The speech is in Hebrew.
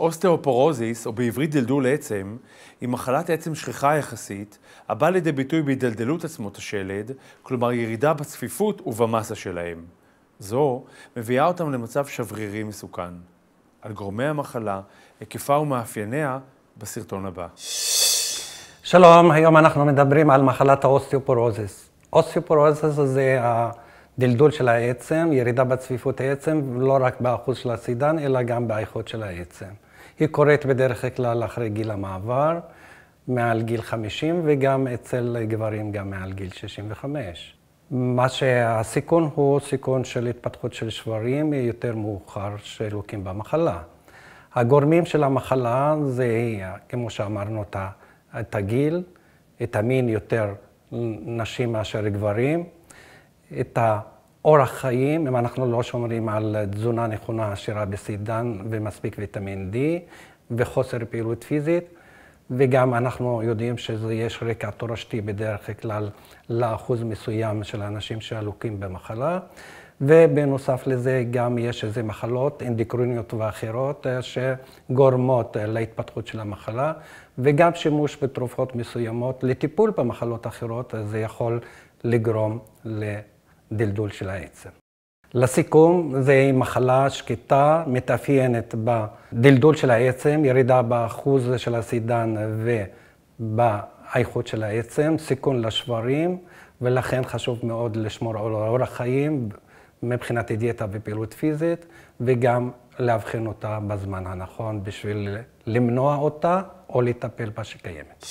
אוסטאופורוזיס, או בעברית דלדול עצם, היא מחלת עצם שכיחה יחסית, הבאה לידי ביטוי בהידלדלות עצמות השלד, כלומר ירידה בצפיפות ובמסה שלהם. זו מביאה אותם למצב שברירי מסוכן. על גורמי המחלה, היקפה ומאפייניה, בסרטון הבא. שלום, היום אנחנו מדברים על מחלת האוסטיופורוזיס. אוסטיופורוזיס זה הדלדול של העצם, ירידה בצפיפות העצם, לא רק באחוז של הסידן, אלא גם באיכות של העצם. היא קורית בדרך כלל אחרי גיל המעבר, מעל גיל 50, וגם אצל גברים גם מעל גיל 65. מה שהסיכון הוא סיכון של התפתחות של שברים יותר מאוחר שלוקים במחלה. הגורמים של המחלה זה, כמו שאמרנו, את הגיל, את המין יותר נשים מאשר גברים, את האורח חיים, אם אנחנו לא שומרים על תזונה נכונה עשירה בסידן ומספיק ויטמין D וחוסר פעילות פיזית, וגם אנחנו יודעים שיש רקע תורשתי בדרך כלל לאחוז מסוים של האנשים שעלוקים במחלה, ובנוסף לזה גם יש איזה מחלות אנדיקרוניות ואחרות אה, שגורמות אה, להתפתחות של המחלה, וגם שימוש בתרופות מסוימות לטיפול במחלות אחרות, זה יכול לגרום לדלדול של העצם. לסיכום, זו מחלה שקטה, מתאפיינת בדלדול של העצם, ירידה באחוז של הסידן ובאיכות של העצם, סיכון לשברים, ולכן חשוב מאוד לשמור על אורח חיים מבחינת דיאטה ופעילות פיזית, וגם לאבחן אותה בזמן הנכון בשביל למנוע אותה או לטפל בה שקיימת.